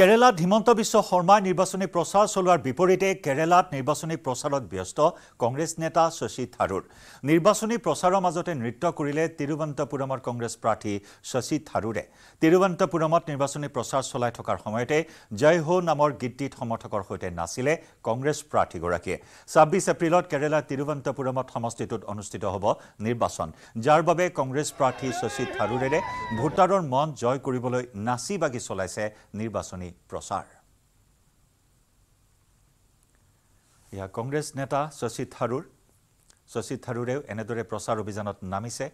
কেৰালাত হিমন্ত বিশ্ব শৰ্মাই নিৰ্বাচনী প্ৰচাৰ চলোৱাৰ বিপৰীতে কেৰালাত নিৰ্বাচনী প্ৰচাৰত ব্যস্ত কংগ্ৰেছ নেতা শশী থাৰুৰ। নিৰ্বাচনী প্ৰচাৰৰ মাজতে নৃত্য কৰিলে তিৰুৱন্তপুৰমৰ কংগ্ৰেছ প্ৰাৰ্থী শশী থাৰুৰে। তিৰুৱন্তপুৰমত নিৰ্বাচনী প্ৰচাৰ চলাই থকাৰ সময়তে জয় হো নামৰ গীতটিত সমৰ্থকৰ সৈতে নাচিলে কংগ্ৰেছ প্ৰাৰ্থীগৰাকীয়ে। ছাব্বিছ এপ্ৰিলত কেৰালাৰ তিৰুৱন্তপুৰমত সমষ্টিটোত অনুষ্ঠিত হ'ব নিৰ্বাচন। যাৰ বাবে কংগ্ৰেছ প্ৰাৰ্থী শশী থাৰুৰেৰে ভোটাৰৰ মন জয় কৰিবলৈ নাচি বাগি চলাইছে নিৰ্বাচনী প্ৰচাৰ এয়া কংগ্ৰেছ নেতা শশী থাৰুৰ শশী থাৰুৰেও এনেদৰে প্ৰচাৰ অভিযানত নামিছে।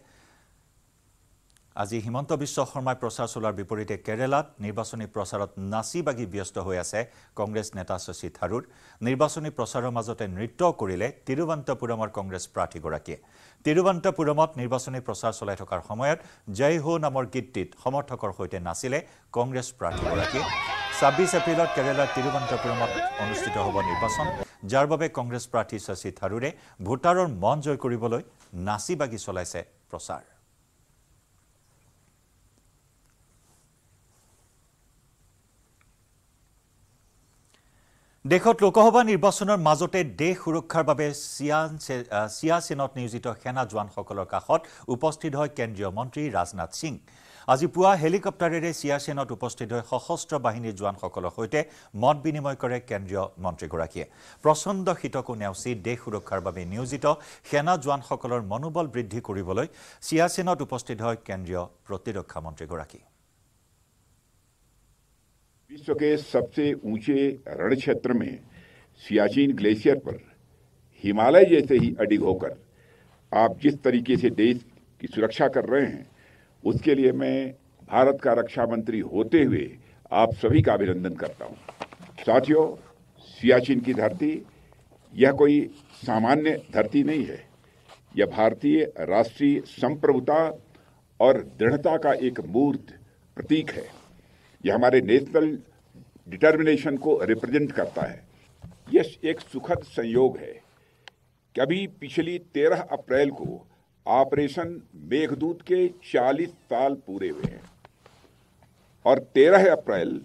আজি হিমন্ত বিশ্ব শৰ্মাই প্ৰচাৰ চলোৱাৰ বিপৰীতে কেৰালাত নিৰ্বাচনী প্ৰচাৰত নাচি বাগি ব্যস্ত হৈ আছে কংগ্ৰেছ নেতা শশী থাৰুৰ। নিৰ্বাচনী প্ৰচাৰৰ মাজতে নৃত্য কৰিলে তিৰুৱন্তপুৰমৰ কংগ্ৰেছ প্ৰাৰ্থীগৰাকীয়ে। তিৰুৱন্তপুৰমত নিৰ্বাচনী প্ৰচাৰ চলাই থকাৰ সময়ত জয় হো নামৰ গীতটিত সমৰ্থকৰ সৈতে নাচিলে কংগ্ৰেছ প্ৰাৰ্থীগৰাকীয়ে। ছাব্বিছ এপ্ৰিলত কেৰালাৰ তিৰুৱন্তপুৰমত অনুষ্ঠিত হ'ব নিৰ্বাচন যাৰ বাবে কংগ্ৰেছ প্ৰাৰ্থী শশী থাৰুৰে ভোটাৰৰ মন জয় কৰিবলৈ নাচি বাগি চলাইছে প্ৰচাৰ। দেশত লোকসভা নিৰ্বাচনৰ মাজতে দেশ সুৰক্ষাৰ বাবে চিয়াচেনত নিয়োজিত সেনা জোৱানসকলৰ কাষত উপস্থিত হয় কেন্দ্ৰীয় মন্ত্ৰী ৰাজনাথ সিং। আজি পুৱা হেলিকপ্টাৰেৰে চিয়াচেনত উপস্থিত হৈ সশস্ত্ৰ বাহিনীৰ জোৱানসকলৰ সৈতে মত বিনিময় কৰে কেন্দ্ৰীয় মন্ত্ৰীগৰাকীয়ে প্ৰচণ্ড শীতকো নেওচি দেশ সুৰক্ষাৰ বাবে নিয়োজিত সেনা জোৱানসকলৰ মনোবল বৃদ্ধি কৰিবলৈ চিয়াচেনত উপস্থিত হয় কেন্দ্ৰীয় প্ৰতিৰক্ষা মন্ত্ৰীগৰাকী विश्व के सबसे ऊंचे रण क्षेत्र में सियाचिन ग्लेशियर पर हिमालय जैसे ही अडिग होकर आप जिस तरीके से देश की सुरक्षा कर रहे हैं उसके लिए मैं भारत का रक्षा मंत्री होते हुए आप सभी का अभिनंदन करता हूँ। साथियों, सियाचिन की धरती, यह कोई सामान्य धरती नहीं है। यह भारतीय राष्ट्रीय संप्रभुता और दृढ़ता का एक मूर्त प्रतीक है। यह हमारे नेशनल डिटर्मिनेशन को रिप्रेजेंट करता है। यह एक सुखद संयोग है। कि अभी पिछली 13 अप्रैल को ऑपरेशन मेघदूत के 40 साल पूरे हुए हैं। और 13 अप्रैल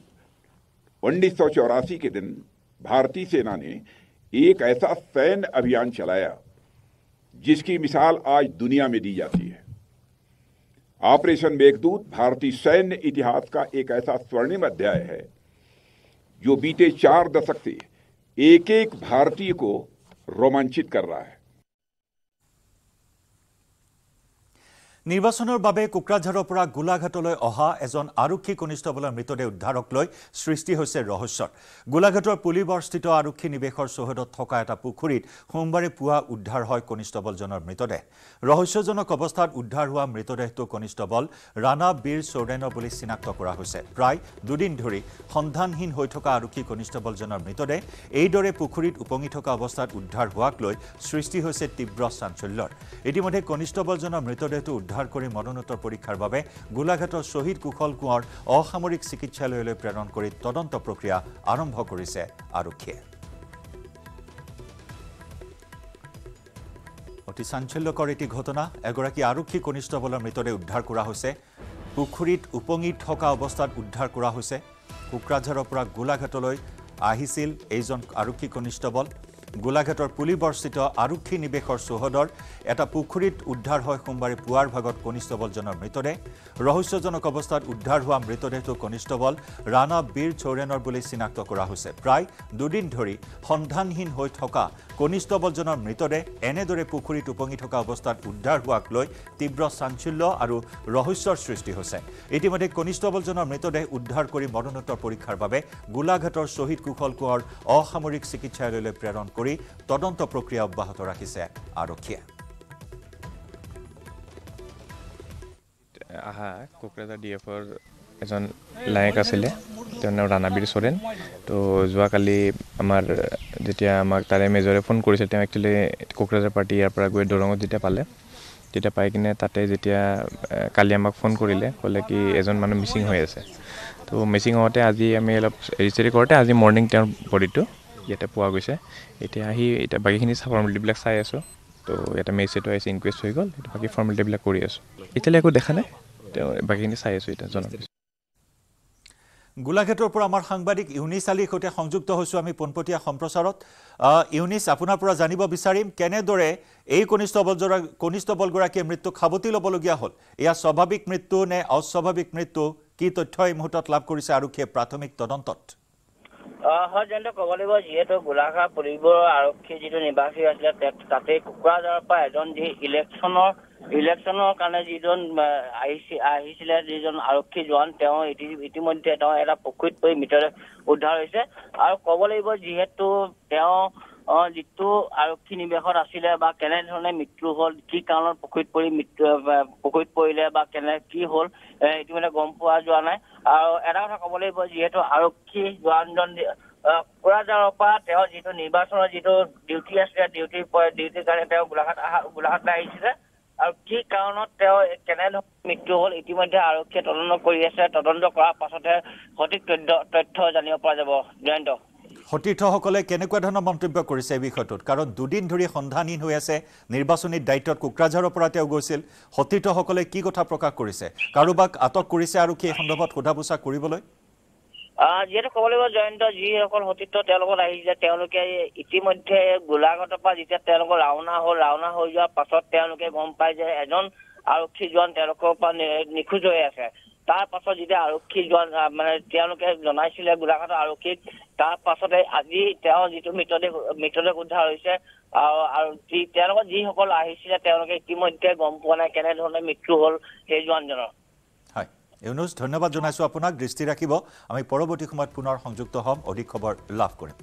उन्नीस सौ चौरासी के दिन भारतीय सेना ने एक ऐसा सैन्य अभियान चलाया, जिसकी मिसाल आज दुनिया में दी जाती है। ऑपरेशन मेघदूत भारतीय सैन्य इतिहास का एक ऐसा स्वर्णिम अध्याय है, जो बीते चार दशक से एक एक भारतीय को रोमांचित कर रहा है। নিৰ্বাচনৰ বাবে কোকৰাঝাৰৰ পৰা গোলাঘাটলৈ অহা এজন আৰক্ষী কনিষ্টবলৰ মৃতদেহ উদ্ধাৰক লৈ সৃষ্টি হৈছে ৰহস্যৰ গোলাঘাটৰ পুলিবৰস্থিত আৰক্ষী নিৱেশৰ চৌহদত থকা এটা পুখুৰীত সোমবাৰে পুৱা উদ্ধাৰ হয় কনিষ্টবলজনৰ মৃতদেহ। ৰহস্যজনক অৱস্থাত উদ্ধাৰ হোৱা মৃতদেহটো কনিষ্টবল ৰাণা বীৰ চৌৰেনৰ বুলি চিনাক্ত কৰা হৈছে। প্ৰায় দুদিন ধৰি সন্ধানহীন হৈ থকা আৰক্ষী কনিষ্টবলজনৰ মৃতদেহ এইদৰে পুখুৰীত উপঙি থকা অৱস্থাত উদ্ধাৰ হোৱাক লৈ সৃষ্টি হৈছে তীব্ৰ চাঞ্চল্যৰ। ইতিমধ্যে কনিষ্টবলজনৰ মৃতদেহটো উদ্ধাৰ কৰি মৰণোত্তৰ পৰীক্ষাৰ বাবে গোলাঘাটৰ শ্বহীদ কুশল কোঁৱৰ অসামৰিক চিকিৎসালয়লৈ প্ৰেৰণ কৰি তদন্ত প্ৰক্ৰিয়া আৰম্ভ কৰিছে আৰক্ষীয়ে। অতি চাঞ্চল্যকৰ এটি ঘটনা এগৰাকী আৰক্ষী কনিষ্টবলৰ মৃতদেহ উদ্ধাৰ কৰা হৈছে। পুখুৰীত উপঙি থকা অৱস্থাত উদ্ধাৰ কৰা হৈছে। কোকৰাঝাৰৰ পৰা গোলাঘাটলৈ আহিছিল এইজন আৰক্ষী কনিষ্টবল গোলাঘাটৰ পুলিবৰস্থিত আৰক্ষী নিৱেশৰ চৌহদৰ এটা পুখুৰীত উদ্ধাৰ হয় সোমবাৰে পুৱাৰ ভাগত কনিষ্টবলজনৰ মৃতদেহ ৰহস্যজনক অৱস্থাত উদ্ধাৰ হোৱা মৃতদেহটো কনিষ্টবল ৰাণা বীৰ চৌৰেনৰ বুলি চিনাক্ত কৰা হৈছে। প্ৰায় দুদিন ধৰি সন্ধানহীন হৈ থকা কনিষ্টবলজনৰ মৃতদেহ এনেদৰে পুখুৰীত উপঙি থকা অৱস্থাত উদ্ধাৰ হোৱাক লৈ তীব্ৰ চাঞ্চল্য আৰু ৰহস্যৰ সৃষ্টি হৈছে। ইতিমধ্যে কনিষ্টবলজনৰ মৃতদেহ উদ্ধাৰ কৰি মৰণোত্তৰ পৰীক্ষাৰ বাবে গোলাঘাটৰ শ্বহীদ কুশল কোঁৱৰ অসামৰিক চিকিৎসালয়লৈ প্ৰেৰণ কৰি তদন্ত প্ৰক্ৰিয়া অব্যাহত ৰাখিছে আৰক্ষীয়ে। আহা কোকৰাঝাৰ ডি এফৰ এজন লায়ক আছিলে তেওঁৰ নাম ৰাণাবীৰ চৰেন তো যোৱাকালি আমাৰ যেতিয়া আমাক তাৰে মেজৰে ফোন কৰিছিল তেওঁ একচুৱেলি কোকৰাঝাৰ পাৰ্টি ইয়াৰ পৰা গৈ দৰঙত যেতিয়া পালে তেতিয়া পাই কিনে তাতে যেতিয়া কালি আমাক ফোন কৰিলে ক'লে কি এজন মানুহ মিচিং হৈ আছে। তো মিচিং হওঁতে আজি আমি অলপ ৰেজিষ্টাৰী কৰোঁতে আজি মৰ্ণিং তেওঁৰ বডিটো ইয়াতে পোৱা গৈছে। এতিয়া আহি এতিয়া বাকীখিনি ফৰ্মেলিটিবিলাক চাই আছোঁ। তো ইয়াতে মেজিষ্ট্ৰেটো আহিছে ইনকুৱেষ্ট হৈ গ'ল। বাকী ফৰ্মেলিটিবিলাক কৰি আছোঁ। এতিয়ালৈ একো দেখা নাই। তেওঁ বাকীখিনি চাই আছোঁ এতিয়া জনাব গোলাঘাটৰ পৰা আমাৰ সাংবাদিক ইউনিছ আলীৰ সৈতে সংযুক্ত হৈছোঁ আমি পোনপটীয়া সম্প্ৰচাৰত। ইউনিছ আপোনাৰ পৰা জানিব বিচাৰিম কেনেদৰে এই কনিষ্টবলজৰা কনিষ্টবলগৰাকীয়ে মৃত্যুক সাৱটি ল'বলগীয়া হ'ল? এয়া স্বাভাৱিক মৃত্যু নে অস্বাভাৱিক মৃত্যু? কি তথ্য এই মুহূৰ্তত লাভ কৰিছে আৰক্ষীয়ে প্ৰাথমিক তদন্তত? হয় যেনে ক'ব লাগিব যিহেতু গোলাঘাট পুলিবৰ আৰক্ষী যিটো নিৰ্বাচী আছিলে তাতে কোকৰাঝাৰৰ পৰা এজন যি ইলেকশ্যনৰ ইলেকশ্যনৰ কাৰণে যিজন আহ, আহিছি আহিছিলে যিজন আৰক্ষী জোৱান তেওঁ ইতি- ইতিমধ্যে তেওঁ এটা পুখুৰীত পৰি মৃতদেহ উদ্ধাৰ হৈছে। আৰু ক'ব লাগিব যিহেতু তেওঁ যিটো আৰক্ষী নিৱেশত আছিলে বা কেনেধৰণে মৃত্যু হ'ল কি কাৰণত পুখুৰীত পৰি মৃত্যু পুখুৰীত পৰিলে বা কেনে কি হ'ল ইতিমধ্যে গম পোৱা যোৱা নাই। আৰু এটা কথা ক'ব লাগিব যিহেতু আৰক্ষী জোৱানজন আহ, কোকৰাঝাৰৰ পৰা তেওঁ যিটো নিৰ্বাচনৰ যিটো ডিউটি আছিলে ডিউটিৰ পৰা ডিউটিৰ কাৰণে তেওঁ গোলাঘাট আহা গোলাঘাটলৈ আহিছিলে। আৰু কি কাৰণত তেওঁ কেনেধৰণে মৃত্যু হ'ল ইতিমধ্যে আৰক্ষীয়ে তদন্ত কৰি আছে। তদন্ত কৰাৰ পাছতহে সঠিক তথ্য জানিব পৰা যাব। জয়ন্ত। সতীৰ্থসকলে কেনেকুৱা ধৰণৰ মন্তব্য কৰিছে এই বিষয়টোত? কাৰণ দুদিন ধৰি সন্ধানহীন হৈ আছে নিৰ্বাচনী দায়িত্বত কোকৰাঝাৰৰ পৰা তেওঁ গৈছিল। সতীৰ্থসকলে কি কথা প্ৰকাশ কৰিছে? কাৰোবাক আটক কৰিছে আৰক্ষীয়ে এই সন্দৰ্ভত সোধা পোছা কৰিবলৈ যিহেতু ক'ব লাগিব জয়ন্ত যিসকল সতীৰ্থ তেওঁলোকত আহিছে তেওঁলোকে ইতিমধ্যে গোলাঘাটৰ পৰা যেতিয়া তেওঁলোকৰ ৰাওনা হ'ল ৰাওনা হৈ যোৱাৰ পাছত তেওঁলোকে গম পায় যে এজন আৰক্ষী জোৱান তেওঁলোকৰ পৰা নিখোজ হৈ আছে। তাৰ পাছত যেতিয়া আৰক্ষী আহ, মানে তেওঁলোকে জনাইছিলে গোলাঘাটৰ আৰক্ষীক তাৰ পাছতে আজি তেওঁ যিটো মৃতদেহ মৃতদেহ উদ্ধাৰ হৈছে আৰু যি তেওঁলোকৰ যিসকল আহিছিলে তেওঁলোকে ইতিমধ্যে গম পোৱা নাই কেনেধৰণে মৃত্যু হ'ল সেই জোৱানজনৰ। হয়। ইউনুছ ধন্যবাদ জনাইছোঁ আপোনাক দৃষ্টি ৰাখিব। আমি পৰৱৰ্তী সময়ত পুনৰ সংযুক্ত হ'ম অধিক খবৰ লাভ কৰিম।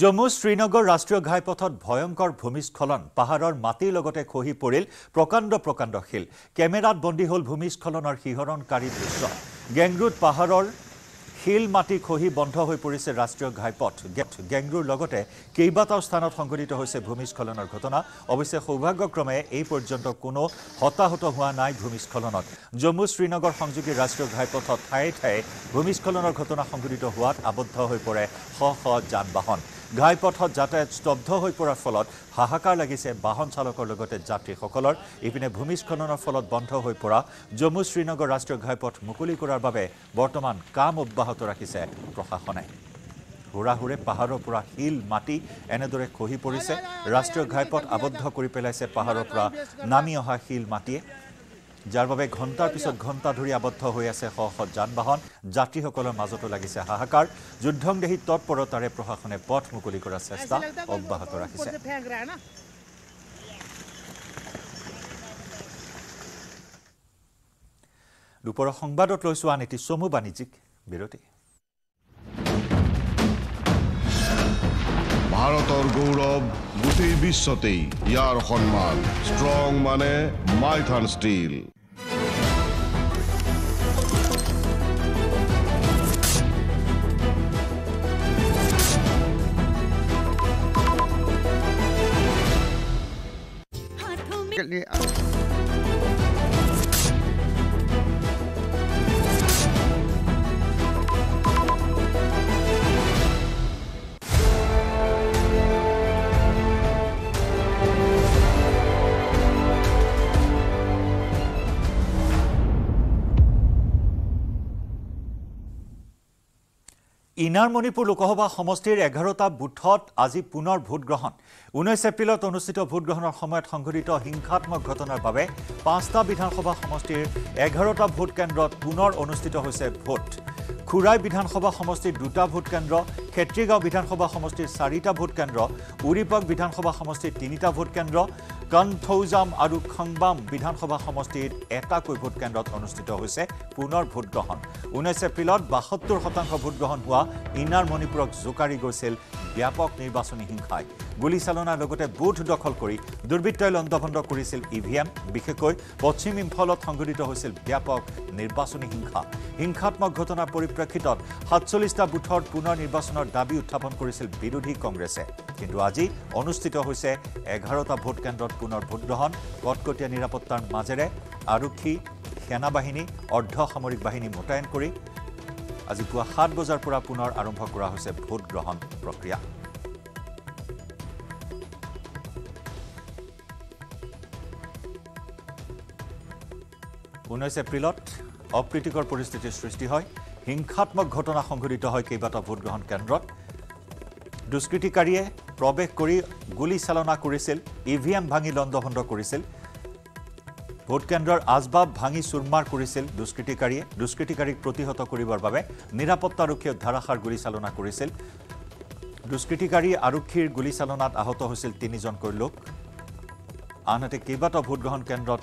জম্মু শ্ৰীনগৰ ৰাষ্ট্ৰীয় ঘাইপথত ভয়ংকৰ ভূমিস্খলন পাহাৰৰ মাটিৰ লগতে খহি পৰিল প্ৰকাণ্ড প্ৰকাণ্ড শিল কেমেৰাত বন্দী হ'ল ভূমিস্খলনৰ শিহৰণকাৰী দৃশ্য। গেংৰুত পাহাৰৰ শিল মাটি খহি বন্ধ হৈ পৰিছে ৰাষ্ট্ৰীয় ঘাইপথ। গেংৰুৰ লগতে কেইবাটাও স্থানত সংঘটিত হৈছে ভূমিস্খলনৰ ঘটনা। অৱশ্যে সৌভাগ্যক্ৰমে এই পৰ্যন্ত কোনো হতাহত হোৱা নাই ভূমিস্খলনত। জম্মু শ্ৰীনগৰ সংযোগী ৰাষ্ট্ৰীয় ঘাইপথত ঠায়ে ঠায়ে ভূমিস্খলনৰ ঘটনা সংঘটিত হোৱাত আবদ্ধ হৈ পৰে শ শ যান বাহন ঘাইপথত যাতায়াত স্তব্ধ হৈ পৰাৰ ফলত হাহাকাৰ লাগিছে বাহন চালকৰ লগতে যাত্ৰীসকলৰ। ইপিনে ভূমিস্খলনৰ ফলত বন্ধ হৈ পৰা জম্মু শ্ৰীনগৰ ৰাষ্ট্ৰীয় ঘাইপথ মুকলি কৰাৰ বাবে বৰ্তমান কাম অব্যাহত ৰাখিছে প্ৰশাসনে। হুৰাহুৰে পাহাৰৰ পৰা শিল মাটি এনেদৰে খহি পৰিছে। ৰাষ্ট্ৰীয় ঘাইপথ আবদ্ধ কৰি পেলাইছে পাহাৰৰ পৰা নামি অহা শিল মাটিয়ে। যাৰ বাবে ঘণ্টাৰ পিছত ঘণ্টা ধৰি আবদ্ধ হৈ আছে শ শ যান বাহন যাত্ৰীসকলৰ মাজতো লাগিছে হাহাকাৰ। যুদ্ধং দেহী তৎপৰতাৰে প্ৰশাসনে পথ মুকলি কৰাৰ চেষ্টা অব্যাহত ৰাখিছে। দুপৰৰ সংবাদত লৈছো আন এটি চমু বাণিজ্যিক বিৰতি। ভাৰতৰ গৌৰৱ গোটেই বিশ্বতেই ইয়াৰ সন্মান। ষ্ট্ৰং মানে মাইথান ষ্টীল। के ইনাৰ মণিপুৰ লোকসভা সমষ্টিৰ এঘাৰটা বুথত আজি পুনৰ ভোটগ্ৰহণ। ঊনৈছ এপ্ৰিলত অনুষ্ঠিত ভোটগ্ৰহণৰ সময়ত সংঘটিত হিংসাত্মক ঘটনাৰ বাবে পাঁচটা বিধানসভা সমষ্টিৰ এঘাৰটা ভোট কেন্দ্ৰত পুনৰ অনুষ্ঠিত হৈছে ভোট। খুৰাই বিধানসভা সমষ্টিৰ দুটা ভোট কেন্দ্ৰ খেত্ৰীগাঁও বিধানসভা সমষ্টিৰ চাৰিটা ভোট কেন্দ্ৰ উৰিপক বিধানসভা সমষ্টিৰ তিনিটা ভোট কেন্দ্ৰ কনথৌজাম আৰু খংবাম বিধানসভা সমষ্টিত এটাকৈ ভোট কেন্দ্ৰত অনুষ্ঠিত হৈছে পুনৰ ভোটগ্ৰহণ ঊনৈছ এপ্ৰিলত বাসত্তৰ শতাংশ ভোটগ্ৰহণ হোৱা ইনাৰ মণিপুৰক জোকাৰি গৈছিল ব্যাপক নিৰ্বাচনী হিংসাই। গুলীচালনাৰ লগতে বুথ দখল কৰি দুৰ্বৃত্তই লণ্ডভণ্ড কৰিছিল ই ভি এম বিশেষকৈ পশ্চিম ইম্ফলত সংঘটিত হৈছিল ব্যাপক নিৰ্বাচনী হিংসা। হিংসাত্মক ঘটনাৰ পৰিপ্ৰেক্ষিতত সাতচল্লিছটা বুথৰ পুনৰ নিৰ্বাচনৰ দাবী উত্থাপন কৰিছিল বিৰোধী কংগ্ৰেছে। কিন্তু আজি অনুষ্ঠিত হৈছে এঘাৰটা ভোট কেন্দ্ৰত পুনৰ ভোটগ্ৰহণ কটকটীয়া নিৰাপত্তাৰ মাজেৰে আৰক্ষী সেনাবাহিনী অৰ্ধ সামৰিক বাহিনী মোতায়েন কৰি আজি পুৱা সাত বজাৰ পৰা পুনৰ আৰম্ভ কৰা হৈছে ভোটগ্ৰহণ প্ৰক্ৰিয়া। ঊনৈছ এপ্ৰিলত অপ্ৰীতিকৰ পৰিস্থিতিৰ সৃষ্টি হয়। হিংসাত্মক ঘটনা সংঘটিত হয় কেইবাটাও ভোটগ্ৰহণ কেন্দ্ৰত। দুষ্কৃতিকাৰীয়ে প্ৰৱেশ কৰি গুলীচালনা কৰিছিল ই ভি এম ভাঙি লণ্ডভণ্ড কৰিছিল। ভোটকেন্দ্ৰৰ আচবাব ভাঙি চুৰমাৰ কৰিছিল দুষ্কৃতিকাৰীয়ে। দুষ্কৃতিকাৰীক প্ৰতিহত কৰিবৰ বাবে নিৰাপত্তাৰক্ষীয়ে ধাৰাসাৰ গুলীচালনা কৰিছিল। দুষ্কৃতিকাৰী আৰক্ষীৰ গুলীচালনাত আহত হৈছিল তিনিজনকৈ লোক। আনহাতে কেইবাটাও ভোটগ্ৰহণ কেন্দ্ৰত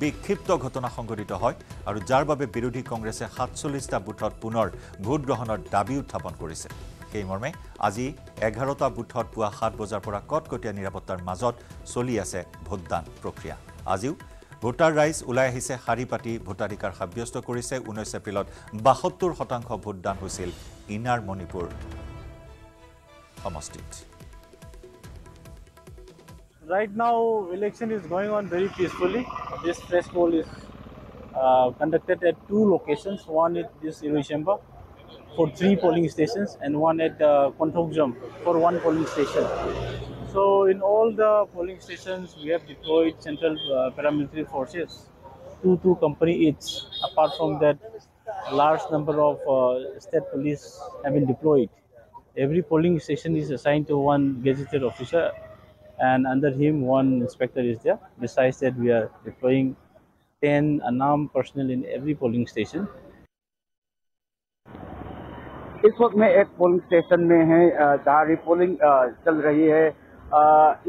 বিক্ষিপ্ত ঘটনা সংঘটিত হয় আৰু যাৰ বাবে বিৰোধী কংগ্ৰেছে সাতচল্লিছটা বুথত পুনৰ ভোটগ্ৰহণৰ দাবী উত্থাপন কৰিছে। সেইমৰ্মে আজি এঘাৰটা বুথত পুৱা সাত বজাৰ পৰা কটকটীয়া নিৰাপত্তাৰ মাজত চলি আছে ভোটদান প্ৰক্ৰিয়া। আজিও ভোটাৰ ৰাইজ ওলাই আহিছে শাৰী পাতি ভোটাধিকাৰ সাব্যস্ত কৰিছে। ঊনৈছ এপ্ৰিলত বাসত্তৰ শতাংশ ভোটদান হৈছিল ইনাৰ মণিপুৰ সমষ্টিত। Right now, election is going on very peacefully. This press poll is uh, conducted at two locations. One at this Iruishemba for three polling stations, and one at uh, for one polling station. So, in all the polling stations, we have deployed central uh, paramilitary forces, two two company each. Apart from that, a large number of uh, state police have been deployed. Every polling station is assigned to one gazetted officer and under him one inspector is there. Besides that, we are deploying 10 unarmed personnel in every polling station. इस वक्त मैं एक polling station में है जहाँ repolling चल रही है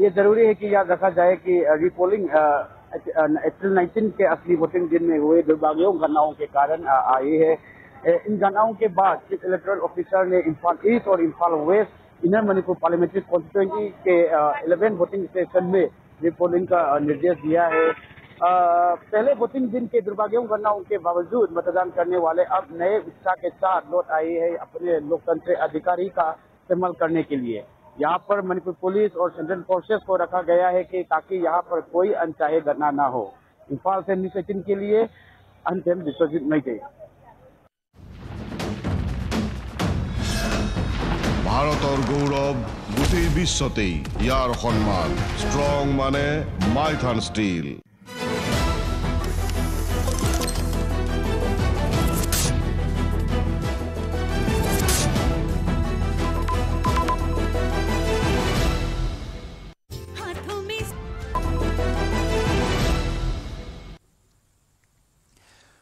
ये ज़रूरी है कि याद रखा जाए कि रिपोलिंग अप्रैल 19 के असली वोटिंग दिन में हुए दुर्भाग्यों घटनाओं के कारण आई है इन घटनाओं के बाद चीफ इलेक्ट्रल ऑफिसर ने इम्फाल ईस्ट और Imphal west inner Manipur parliamentary constituency के इलेवन वोटिंग स्टेशन में रिपोलिंग का निर्देश दिया है। अ, पहले वोटिंग दिन के दुर्भाग्यों घटनाओं के बावजूद मतदान करने वाले अब नए उत्साह के साथ लौट आए हैं अपने लोकतंत्र अधिकारी का इस्तेमाल करने के लिए। यहाँ पर मणिपुर पुलिस और सेंट्रल फोर्सेस को रखा गया है कि ताकि यहाँ पर कोई अनचाहे घटना ना हो। इम्फाल से न्यूज़ के लिए अंतिम विश्वजीत मैते ভাৰতৰ গৌৰৱ গোটেই বিশ্বতেই ইয়াৰ সন্মান। ষ্ট্ৰং মানে মাইথান ষ্টীল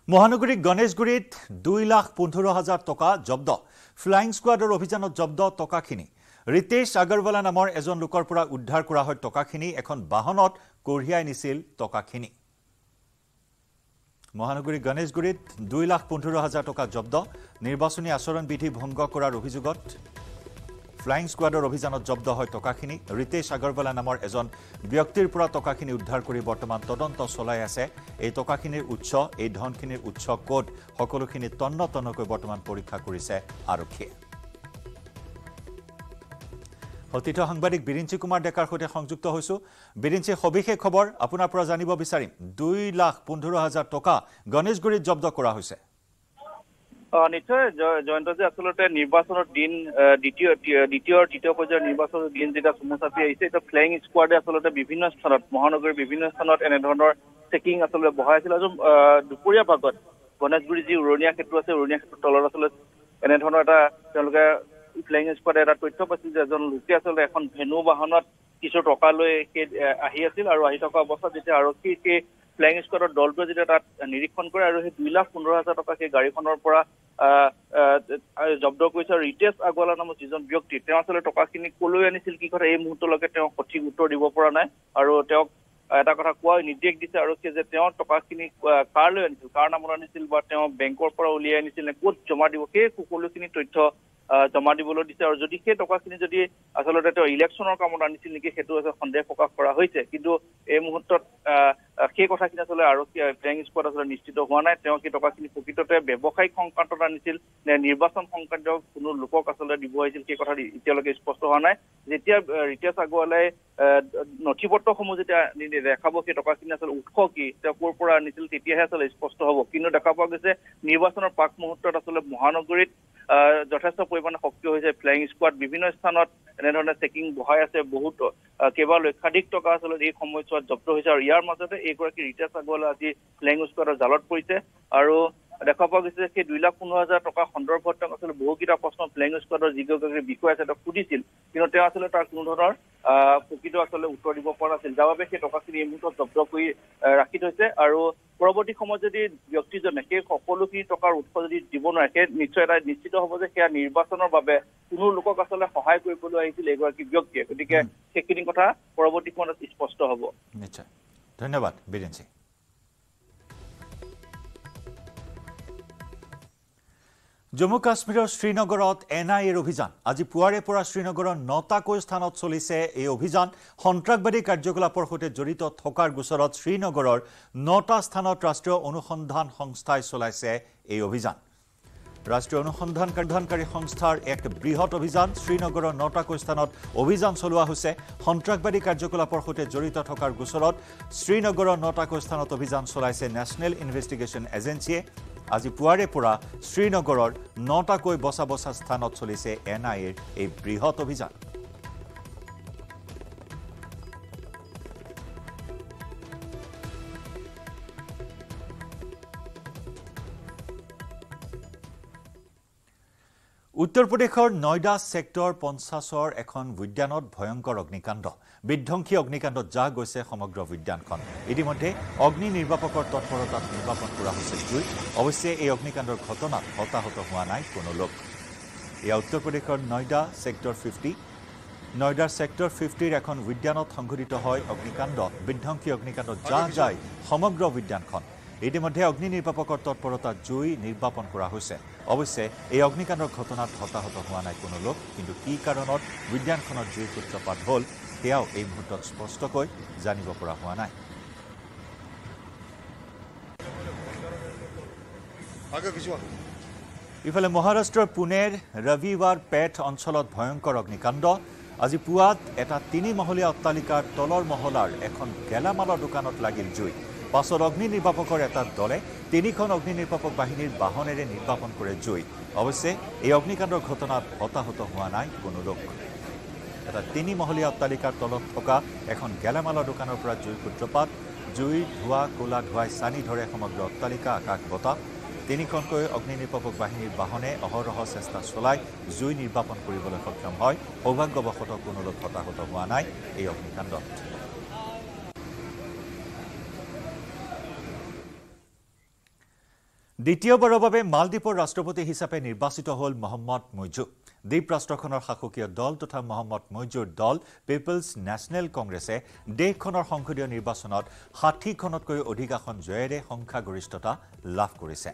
মহানগৰী গণেশগুৰিত দুই লাখ পোন্ধৰ হাজাৰ টকা জব্দ। ফ্লাইং স্কোৱাডৰ অভিযানত জব্দ টকাখিনি। ৰিতেশ আগৰৱালা নামৰ এজন লোকৰ পৰা উদ্ধাৰ কৰা হয় টকাখিনি। এখন বাহনত কঢ়িয়াই নিছিল টকাখিনি। মহানগৰী গণেশগুৰিত দুই লাখ পোন্ধৰ হাজাৰ টকা জব্দ। নিৰ্বাচনী আচৰণ বিধি ভংগ কৰাৰ অভিযোগত ফ্লাইং স্কোৱাডৰ অভিযানত জব্দ হয় টকাখিনি। ৰিতেশ আগৰৱালা নামৰ এজন ব্যক্তিৰ পৰা টকাখিনি উদ্ধাৰ কৰি বৰ্তমান তদন্ত চলাই আছে। এই টকাখিনিৰ উৎস এই ধনখিনিৰ উৎস ক'ত সকলোখিনি তন্ন তন্নকৈ বৰ্তমান পৰীক্ষা কৰিছে আৰক্ষীয়ে। অতিথ সাংবাদিক বিৰিঞ্চি কুমাৰ ডেকাৰ সৈতে সংযুক্ত হৈছো। বিৰিঞ্চি সবিশেষ খবৰ আপোনাৰ পৰা জানিব বিচাৰিম। দুই লাখ পোন্ধৰ হাজাৰ টকা গণেশগুৰিত জব্দ কৰা হৈছে। নিশ্চয় জ- জয়ন্তজী আচলতে নিৰ্বাচনৰ দিন দ্বিতীয় দ্বিতীয় আৰু তৃতীয় পৰ্যায়ৰ নিৰ্বাচনৰ দিন যেতিয়া চমু চাপি আহিছে এতিয়া ফ্লাইং স্কোৱাডে আচলতে বিভিন্ন স্থানত মহানগৰীৰ বিভিন্ন স্থানত এনেধৰণৰ চেকিং আচলতে বঢ়াইছিল আৰু আহ, দুপৰীয়া ভাগত গণেশগুৰি যি উৰণীয়া সেতু আছে উৰণীয়া সেতুৰ তলত আচলতে এনেধৰণৰ এটা তেওঁলোকে ফ্লাইং স্কোৱাডে এটা তথ্য পাইছিল যে এজন লোকে আচলতে এখন ভেনু বাহনত কিছু টকা লৈ সেই আহি আছিল আৰু আহি থকা অৱস্থাত যেতিয়া আৰক্ষী সেই ফ্লাইং স্কোৱাডৰ দলটোৱে যেতিয়া তাত নিৰীক্ষণ কৰে আৰু সেই দুই লাখ পোন্ধৰ হাজাৰ টকা সেই গাড়ীখনৰ পৰা জব্দ কৰিছে আৰু ৰিতেশ আগৱালা নামৰ যিজন ব্যক্তি তেওঁ আচলতে টকাখিনি কলৈ আনিছিল কি কথা এই মুহূৰ্তলৈকে তেওঁ সঠিক উত্তৰ দিব পৰা নাই আৰু তেওঁক এটা কথা কোৱা নিৰ্দেশ দিছে আৰক্ষীয়ে যে তেওঁ টকাখিনি আহ, কাৰলৈ আনিছিল কাৰ নামত আনিছিল বা তেওঁ বেংকৰ পৰা উলিয়াই আনিছিল নে ক'ত জমা দিব সেই সকলোখিনি তথ্য জমা দিবলৈ দিছে আৰু যদি সেই টকাখিনি যদি আচলতে তেওঁ ইলেকশ্যনৰ কামত আনিছিল নেকি সেইটো সন্দেহ প্ৰকাশ কৰা হৈছে। কিন্তু এই মুহূৰ্তত সেই কথাখিনি আচলতে আৰক্ষী ফ্লাইং স্কোৱাড আচলতে নিশ্চিত হোৱা নাই। তেওঁ সেই টকাখিনি প্ৰকৃততে ব্যৱসায়িক সংক্ৰান্তত আনিছিল নে নিৰ্বাচন সংক্ৰান্তীয় কোনো লোকক আচলতে দিব আহিছিল সেই কথা এতিয়ালৈকে স্পষ্ট হোৱা নাই। যেতিয়া ৰিতেশ আগৰৱালাই নথি পত্ৰসমূহ যেতিয়া দেখাব সেই টকাখিনি আচলতে উৎস কি তেওঁ ক'ৰ পৰা আনিছিল তেতিয়াহে আচলতে স্পষ্ট হ'ব। কিন্তু দেখা পোৱা গৈছে নিৰ্বাচনৰ প্ৰাক মুহূৰ্তত আচলতে মহানগৰীত যথেষ্ট পৰিমাণে সক্ৰিয় হৈছে। ফ্লাইং স্কোৱাড বিভিন্ন স্থানত এনেধৰণে চেকিং বঢ়াই আছে। বহুত কেইবা লক্ষাধিক টকা আচলতে এই সময়ছোৱাত জব্দ হৈছে। আৰু ইয়াৰ মাজতে এইগৰাকী ৰিতেশ আগৰৱালা আজি ফ্লাইং স্কোৱাডৰ জালত পৰিছে। আৰু দেখা পোৱা গৈছে যে সেই দুই লাখ পোন্ধৰ হাজাৰ টকাৰ সন্দৰ্ভত তেওঁক আচলতে বহুকেইটা প্ৰশ্ন ফ্লাইং স্কোৱাডৰ যিগৰাকী বিষয় আছে তেওঁক সুধিছিল কিন্তু তেওঁ আচলতে তাৰ কোনো ধৰণৰ আহ, প্ৰকৃত আচলতে উত্তৰ দিব পৰা নাছিল যাৰ বাবে সেই টকাখিনি এই মুহূৰ্তত জব্দ কৰি ৰাখি থৈছে আৰু পৰৱৰ্তী সময়ত যদি ব্যক্তিজনে সেই সকলোখিনি টকাৰ উৎস যদি দিব নোৱাৰে সেই নিশ্চয় এটা নিশ্চিত হ'ব যে সেয়া নিৰ্বাচনৰ বাবে কোনো লোকক আচলতে সহায় কৰিবলৈ আহিছিল এগৰাকী ব্যক্তিয়ে গতিকে সেইখিনি কথা পৰৱৰ্তী সময়ত স্পষ্ট হ'ব। নিশ্চয়। ধন্যবাদ বীৰেন সিং। জম্মু কাশ্মীৰৰ শ্ৰীনগৰত এন আই এৰ অভিযান। আজি পুৱাৰে পৰা শ্ৰীনগৰৰ নটাকৈ স্থানত চলিছে এই অভিযান। সন্ত্ৰাসবাদী কাৰ্যকলাপৰ সৈতে জড়িত থকাৰ গোচৰত শ্ৰীনগৰৰ নটা স্থানত ৰাষ্ট্ৰীয় অনুসন্ধান সংস্থাই চলাইছে এই অভিযান। ৰাষ্ট্ৰীয় অনুসন্ধান কাৰ্যধানকাৰী সংস্থাৰ এক বৃহৎ অভিযান। শ্ৰীনগৰৰ নটাকৈ স্থানত অভিযান চলোৱা হৈছে। সন্ত্ৰাসবাদী কাৰ্যকলাপৰ সৈতে জড়িত থকাৰ গোচৰত শ্ৰীনগৰৰ নটাকৈ স্থানত অভিযান চলাইছে নেশ্যনেল ইনভেষ্টিগেশ্যন এজেঞ্চিয়ে। আজি পুৱাৰে পৰা শ্ৰীনগৰৰ নটাকৈ বচা বচা স্থানত চলিছে এন আই এৰ এই বৃহৎ অভিযান। উত্তৰ প্ৰদেশৰ নয়ডা ছেক্টৰ পঞ্চাছৰ এখন উদ্যানত ভয়ংকৰ অগ্নিকাণ্ড। বিধ্বংসী অগ্নিকাণ্ডত জাহ গৈছে সমগ্ৰ উদ্যানখন ইতিমধ্যে অগ্নি নিৰ্বাপকৰ তৎপৰতাত নিৰ্বাপন কৰা হৈছে জুই অৱশ্যে এই অগ্নিকাণ্ডৰ ঘটনাত হতাহত হোৱা নাই কোনো লোক। এয়া উত্তৰ প্ৰদেশৰ নয়ডা ছেক্টৰ ফিফটি। নয়ডাৰ ছেক্টৰ ফিফটিৰ এখন উদ্যানত সংঘটিত হয় অগ্নিকাণ্ড। বিধ্বংসী অগ্নিকাণ্ডত জাহ যায় সমগ্ৰ উদ্যানখন ইতিমধ্যে অগ্নি নিৰ্বাপকৰ তৎপৰতাত জুই নিৰ্বাপন কৰা হৈছে। অৱশ্যে এই অগ্নিকাণ্ডৰ ঘটনাত হতাহত হোৱা নাই কোনো লোক। কিন্তু কি কাৰণত? উদ্যানখনত জুইৰ সূত্ৰপাত হ'ল সেয়াও এই মুহূৰ্তত স্পষ্টকৈ জানিব পৰা হোৱা নাই। ইফালে মহাৰাষ্ট্ৰৰ পুনেৰ ৰবিবাৰ পেট অঞ্চলত ভয়ংকৰ অগ্নিকাণ্ড। আজি পুৱাত এটা তিনিমহলীয়া অট্টালিকাৰ তলৰ মহলাৰ এখন গেলামালৰ দোকানত লাগিল জুই। পাছত অগ্নি নিৰ্বাপকৰ এটা দলে তিনিখন অগ্নি নিৰ্বাপক বাহিনীৰ বাহনেৰে নিৰ্বাপন কৰে জুই। অৱশ্যে এই অগ্নিকাণ্ডৰ ঘটনাত হতাহত হোৱা নাই কোনো লোক। এটা তিনিমহলীয়া অট্টালিকাৰ তলত থকা এখন গেলামালৰ দোকানৰ পৰা জুইৰ সূত্ৰপাত জুই ধোঁৱা ক'লা ধোঁৱাই চানি ধৰে সমগ্ৰ অট্টালিকা আকাশ বতাহ। তিনিখনকৈ অগ্নি নিৰ্বাপক বাহিনীৰ বাহনে অহৰহ চেষ্টা চলাই জুই নিৰ্বাপন কৰিবলৈ সক্ষম হয়। সৌভাগ্যবশতঃ কোনো লোক হতাহত হোৱা নাই এই অগ্নিকাণ্ডত। দ্বিতীয়বাৰৰ বাবে মালদ্বীপৰ ৰাষ্ট্ৰপতি হিচাপে নিৰ্বাচিত হ'ল মহম্মদ মৈজু দ্বীপ ৰাষ্ট্ৰখনৰ শাসকীয় দল তথা মহম্মদ মৈজুৰ দল পিপলছ নেশ্যনেল কংগ্ৰেছে দেশখনৰ সংসদীয় নিৰ্বাচনত ষাঠিখনতকৈ অধিক আসন জয়েৰে সংখ্যাগৰিষ্ঠতা লাভ কৰিছে।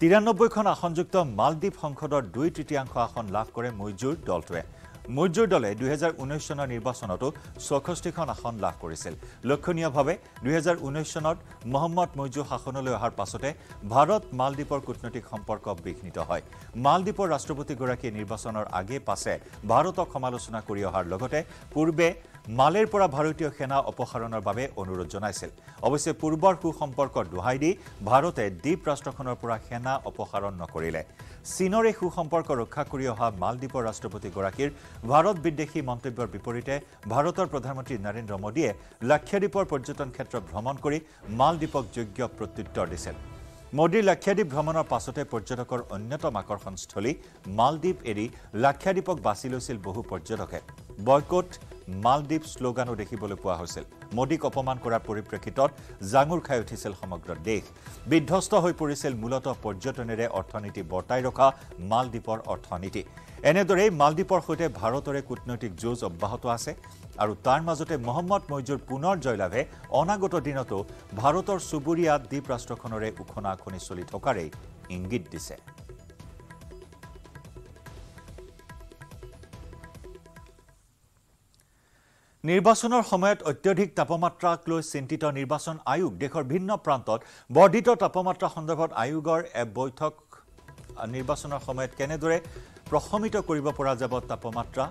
তিৰান্নব্বৈখন আসনযুক্ত মালদ্বীপ সংসদৰ দুই তৃতীয়াংশ আসন লাভ কৰে মৈজুৰ দলটোৱে। মৈজুৰ দলে দুহেজাৰ ঊনৈছ চনৰ নিৰ্বাচনতো চৌষষ্ঠিখন আসন লাভ কৰিছিল। লক্ষণীয়ভাৱে দুহেজাৰ ঊনৈছ চনত মহম্মদ মৈজু শাসনলৈ অহাৰ পাছতে ভাৰত মালদ্বীপৰ কূটনৈতিক সম্পৰ্ক বিঘ্নিত হয়। মালদ্বীপৰ ৰাষ্ট্ৰপতিগৰাকীয়ে নিৰ্বাচনৰ আগে পাছে ভাৰতক সমালোচনা কৰি অহাৰ লগতে পূৰ্বে মালেৰ পৰা ভাৰতীয় সেনা অপসাৰণৰ বাবে অনুৰোধ জনাইছিল। অৱশ্যে পূৰ্বৰ সু সম্পৰ্ক দোহাই দি ভাৰতে দ্বীপ ৰাষ্ট্ৰখনৰ পৰা সেনা অপসাৰণ নকৰিলে। চীনৰ এই সু সম্পৰ্ক ৰক্ষা কৰি অহা মালদ্বীপৰ ৰাষ্ট্ৰপতিগৰাকীৰ ভাৰত বিদ্বেষী মন্তব্যৰ বিপৰীতে ভাৰতৰ প্ৰধানমন্ত্ৰী নৰেন্দ্ৰ মোদীয়ে লাক্ষাদ্বীপৰ পৰ্যটন ক্ষেত্ৰ ভ্ৰমণ কৰি মালদ্বীপক যোগ্য প্ৰত্যুত্তৰ দিছিল। মোদীৰ লাক্ষাদ্বীপ ভ্ৰমণৰ পাছতে পৰ্যটকৰ অন্যতম আকৰ্ষণস্থলী মালদ্বীপ এৰি লাক্ষাদ্বীপক বাছি লৈছিল বহু পৰ্যটকে। বয়কট মালদ্বীপ শ্লোগানো দেখিবলৈ পোৱা হৈছিল। মোদীক অপমান কৰাৰ পৰিপ্ৰেক্ষিতত জাঙুৰ খাই উঠিছিল সমগ্ৰ দেশ। বিধ্বস্ত হৈ পৰিছিল মূলতঃ পৰ্যটনেৰে অৰ্থনীতি বৰ্তাই ৰখা মালদ্বীপৰ অৰ্থনীতি। এনেদৰেই মালদ্বীপৰ সৈতে ভাৰতৰে কূটনৈতিক যুঁজ অব্যাহত আছে আৰু তাৰ মাজতে মহম্মদ মৈজুৰ পুনৰ জয়লাভে অনাগত দিনতো ভাৰতৰ চুবুৰীয়া দ্বীপ ৰাষ্ট্ৰখনৰে উখনা খনি চলি থকাৰেই ইংগিত দিছে। নিৰ্বাচনৰ সময়ত অত্যধিক লৈ চিন্তিত নিৰ্বাচন আয়োগ দেশৰ ভিন্ন প্ৰান্তত বৰ্ধিত তাপমাত্ৰা সন্দৰ্ভত আয়োগৰ এক বৈঠক নিৰ্বাচনৰ সময়ত কেনেদৰে প্ৰশমিত কৰিব পৰা যাব তাপমাত্ৰা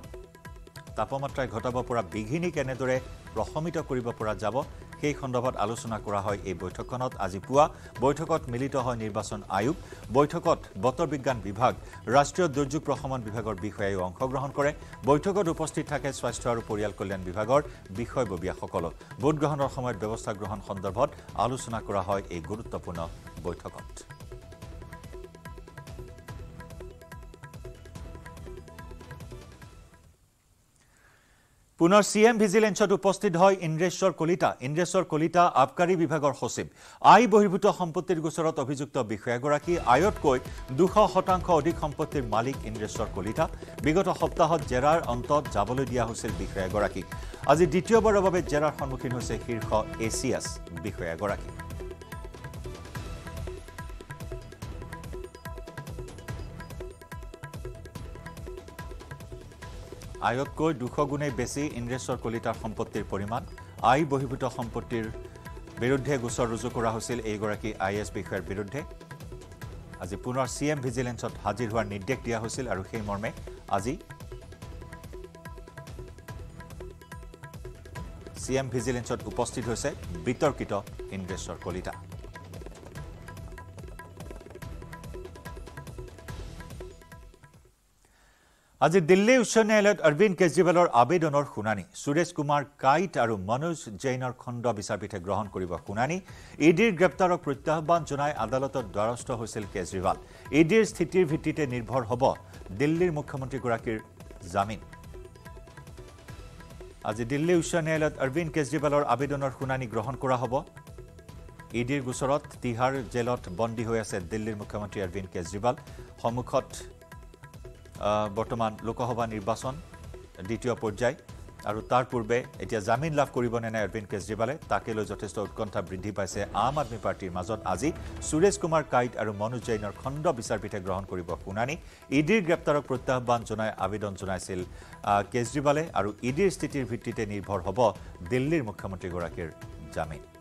তাপমাত্ৰাই ঘটাব পৰা বিঘিনি কেনেদৰে প্ৰশমিত কৰিব পৰা যাব সেই সন্দৰ্ভত আলোচনা কৰা হয় এই বৈঠকখনত। আজি পুৱা বৈঠকত মিলিত হয় নিৰ্বাচন আয়োগ। বৈঠকত বতৰ বিজ্ঞান বিভাগ ৰাষ্ট্ৰীয় দুৰ্যোগ প্ৰশমন বিভাগৰ বিষয়াইও অংশগ্ৰহণ কৰে। বৈঠকত উপস্থিত থাকে স্বাস্থ্য আৰু পৰিয়াল কল্যাণ বিভাগৰ বিষয়ববীয়াসকলো ভোটগ্ৰহণৰ সময়ত ব্যৱস্থা গ্ৰহণ সন্দৰ্ভত আলোচনা কৰা হয় এই গুৰুত্বপূৰ্ণ বৈঠকত। পুনৰ চি এম ভিজিলেন্সত উপস্থিত হয় ইন্দ্ৰেশ্বৰ কলিতা। ইন্দ্ৰেশ্বৰ কলিতা আবকাৰী বিভাগৰ সচিব। আই বহিৰ্ভূত সম্পত্তিৰ গোচৰত অভিযুক্ত বিষয়াগৰাকী আয়তকৈ দুশ শতাংশ অধিক সম্পত্তিৰ মালিক ইন্দ্ৰেশ্বৰ কলিতা। বিগত সপ্তাহত জেৰাৰ অন্তত যাবলৈ দিয়া হৈছিল বিষয়াগৰাকীক। আজি দ্বিতীয়বাৰৰ বাবে জেৰাৰ সন্মুখীন হৈছে শীৰ্ষ এ চি এছ বিষয়াগৰাকী। আয়তকৈ দুশ গুণেই বেছি ইন্দ্ৰেশ্বৰ কলিতাৰ সম্পত্তিৰ পৰিমাণ। আই বহিৰ্ভূত সম্পত্তিৰ বিৰুদ্ধে গোচৰ ৰুজু কৰা হৈছিল এইগৰাকী আই এছ বিষয়াৰ বিৰুদ্ধে। আজি পুনৰ চি এম ভিজিলেন্সত হাজিৰ হোৱাৰ নিৰ্দেশ দিয়া হৈছিল আৰু সেই মৰ্মে আজি চি এম ভিজিলেন্সত উপস্থিত হৈছে বিতৰ্কিত ইন্দ্ৰেশ্বৰ কলিতা। আজি দিল্লী উচ্চ ন্যায়ালয়ত অৰবিন্দ কেজৰিৱালৰ আবেদনৰ শুনানি। সুৰেশ কুমাৰ কাইট আৰু মনোজ জৈনৰ খণ্ড বিচাৰপীঠে গ্ৰহণ কৰিব শুনানি। ইডিৰ গ্ৰেপ্তাৰক প্ৰত্যাহ্বান জনাই আদালতত হৈছিল কেজৰিৱাল। ইডিৰ স্থিতিৰ ভিত্তিতে নিৰ্ভৰ হ'ব দিল্লীৰ মুখ্যমন্ত্ৰীগৰাকীৰ জামিন। আজি দিল্লী উচ্চ ন্যায়ালয়ত অৰবিন্দ কেজৰিৱালৰ আবেদনৰ শুনানি গ্ৰহণ কৰা হ'ব। ইডিৰ গোচৰত তিহাৰ জেলত বন্দী হৈ আছে দিল্লীৰ মুখ্যমন্ত্ৰী অৰবিন্দ কেজৰিৱাল। সন্মুখত বৰ্তমান লোকসভা নিৰ্বাচন দ্বিতীয় পৰ্যায় আৰু তাৰ পূৰ্বে এতিয়া জামিন লাভ কৰিব নে নাই অৰবিন্দ কেজৰিৱালে তাকে লৈ যথেষ্ট উৎকণ্ঠা বৃদ্ধি পাইছে আম আদমী পাৰ্টীৰ মাজত। আজি সুৰেশ কুমাৰ কাইট আৰু মনোজ জৈনৰ খণ্ড বিচাৰপীঠে গ্ৰহণ কৰিব শুনানি। ইডিৰ গ্ৰেপ্তাৰক প্ৰত্যাহ্বান জনাই আবেদন জনাইছিল কেজৰিৱালে আৰু ইডিৰ স্থিতিৰ ভিত্তিতে নিৰ্ভৰ হ'ব দিল্লীৰ মুখ্যমন্ত্ৰীগৰাকীৰ জামিন।